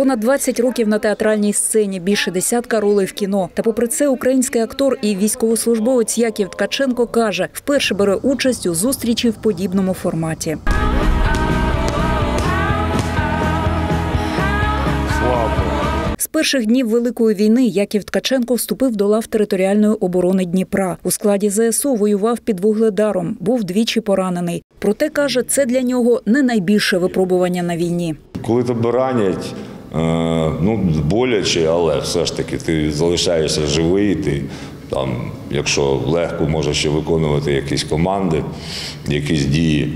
Понад 20 років на театральній сцені, більше десятка ролей в кіно. Та попри це, український актор і військовослужбовець Яків Ткаченко каже, вперше бере участь у зустрічі в подібному форматі. З перших днів Великої війни Яків Ткаченко вступив до лав територіальної оборони Дніпра. У складі ЗСУ воював під Вугледаром, був двічі поранений. Проте каже, це для нього не найбільше випробування на війні. Коли тебе ранять, ну боляче, але все ж таки ти залишаєшся живий. Ти там, якщо легко можеш ще виконувати якісь команди, якісь дії.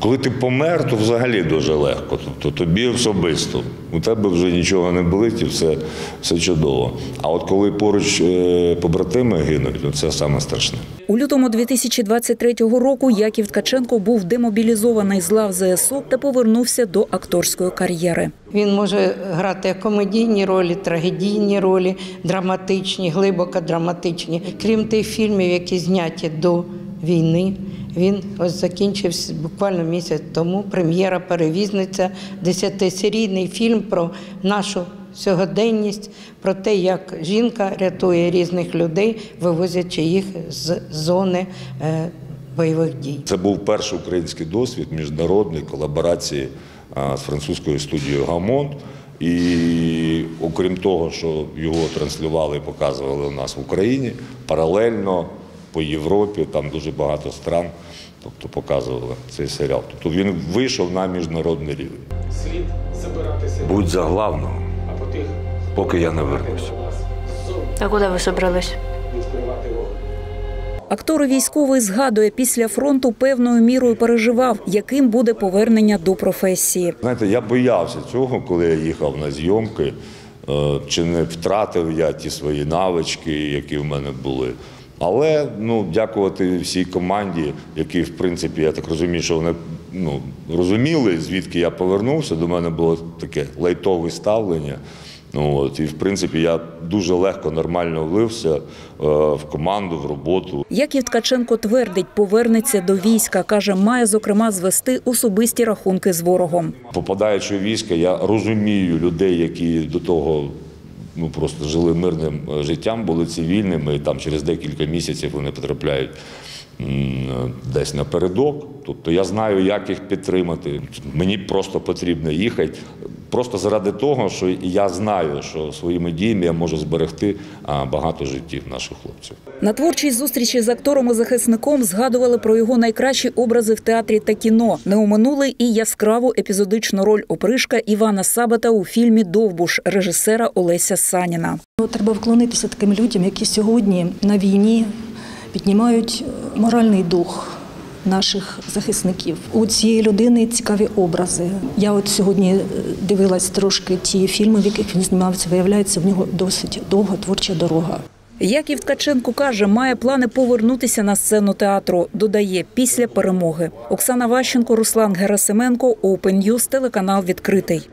Коли ти помер, то взагалі дуже легко. Тобто тобі особисто. У тебе вже нічого не болить і все, все чудово. А от коли поруч е, побратими гинуть, ну це саме страшне. У лютому 2023 року Яків Ткаченко був демобілізований з лав ЗСУ та повернувся до акторської кар'єри. Він може грати комедійні ролі, трагедійні ролі, драматичні, глибоко драматичні. Крім тих фільмів, які зняті до війни. Він ось закінчився буквально місяць тому. Прем'єра Перевізниця, десятисерійний фільм про нашу сьогоденність, про те, як жінка рятує різних людей, вивозячи їх з зони е, бойових дій. Це був перший український досвід міжнародної колаборації а, з французькою студією Гамонт. І окрім того, що його транслювали і показували у нас в Україні, паралельно по Європі, там дуже багато стран, тобто показували цей серіал. Тобто він вийшов на міжнародний рівень. слід забиратися, Будь за главного, а по тих, поки я не вернусь. А куди ви собрались? відкривати вогонь. Актор військовий згадує, після фронту певною мірою переживав, яким буде повернення до професії. Знаєте, я боявся цього, коли я їхав на зйомки. Е, Чи не втратив я ті свої навички, які в мене були. Але ну, дякувати всій команді, які, в принципі, я так розумію, що вони ну, розуміли, звідки я повернувся. До мене було таке лайтове ставлення. Ну, от, і, в принципі, я дуже легко, нормально влився е, в команду, в роботу. Яків Ткаченко твердить, повернеться до війська. каже, має зокрема звести особисті рахунки з ворогом. Попадаючи в військо, я розумію людей, які до того ну просто жили мирним е, життям, були цивільними, і там через декілька місяців вони потрапляють м, десь напередок. Тобто я знаю, як їх підтримати. Мені просто потрібно їхати. Просто заради того, що я знаю, що своїми діями я можу зберегти багато життів наших хлопців. На творчій зустрічі з актором і захисником згадували про його найкращі образи в театрі та кіно. Не оминули і яскраву епізодичну роль опришка Івана Сабата у фільмі Довбуш режисера Олеся Саніна. Ну, Треба вклонитися таким людям, які сьогодні на війні піднімають е, моральний дух наших захисників. У цієї людини цікаві образи. Я от сьогодні е, дивилась трошки ті фільми, в яких він знімався. Виявляється, в нього досить довга творча дорога. Яків Ткаченко каже, має плани повернутися на сцену театру. Додає після перемоги. Оксана Ващенко, Руслан Герасименко, Open News, телеканал відкритий.